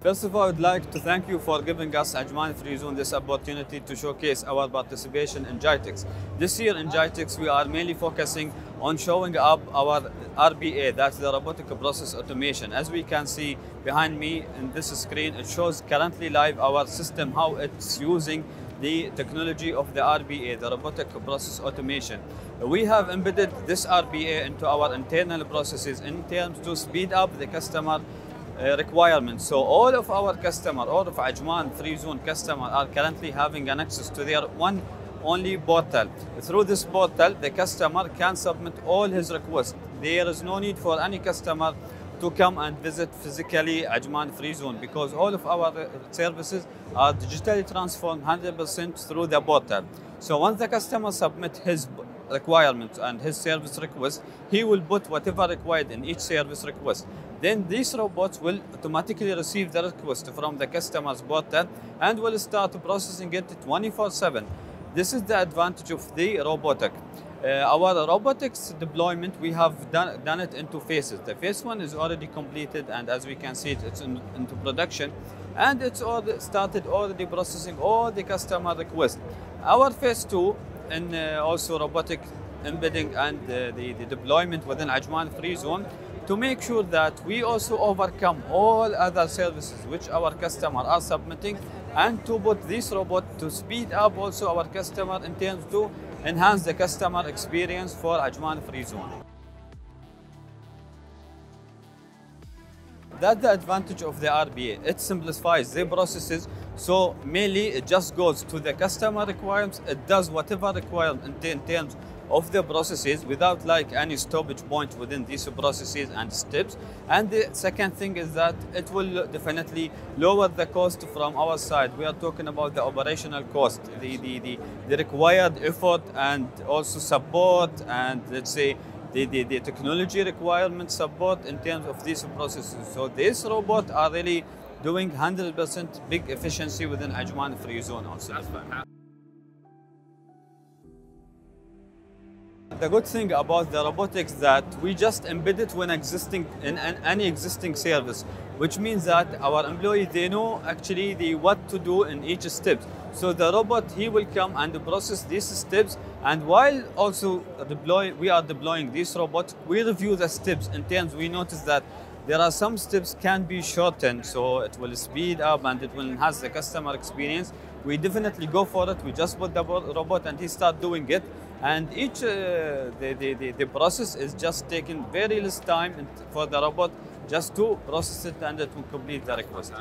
First of all, I would like to thank you for giving us Ajman Free Zone this opportunity to showcase our participation in GITEX. This year in GITEX, we are mainly focusing on showing up our RPA, that's the robotic process automation. As we can see behind me in this screen, it shows currently live our system, how it's using the technology of the RPA, the robotic process automation. We have embedded this RPA into our internal processes in terms to speed up the customer requirements. So all of our customer, all of Ajman Free Zone customer are currently having an access to their one only portal. Through this portal, the customer can submit all his requests. There is no need for any customer to come and visit physically Ajman Free Zone because all of our uh, services are digitally transformed 100% through the portal. So once the customer submit his requirements and his service request, he will put whatever required in each service request. Then these robots will automatically receive the request from the customer's portal and will start processing it 24-7. This is the advantage of the robotic. Uh, our robotics deployment, we have done, done it into phases. The phase one is already completed and as we can see, it, it's in, into production and it's already started already processing all the customer requests. Our phase two in uh, also robotic embedding and uh, the, the deployment within Ajman Free Zone to make sure that we also overcome all other services which our customer are submitting and to put this robot to speed up also our customer in terms to enhance the customer experience for Ajman Free Zone. That's the advantage of the RPA. It simplifies the processes. So mainly it just goes to the customer requirements. It does whatever required in terms of the processes without like any stoppage point within these processes and steps. And the second thing is that it will definitely lower the cost from our side. We are talking about the operational cost, the, the, the, the required effort and also support and let's say the, the, the technology requirement support in terms of these processes. So this robot are really doing 100% big efficiency within Ajman free zone also. The good thing about the robotics that we just embed it when existing in any existing service, which means that our employee they know actually the what to do in each step. So the robot he will come and process these steps, and while also deploy we are deploying this robot, we review the steps in terms we notice that there are some steps can be shortened, so it will speed up and it will enhance the customer experience. We definitely go for it. We just put the robot and he start doing it. And each uh, the, the, the, the, process is just taking very less time for the robot just to process it and it will complete the request.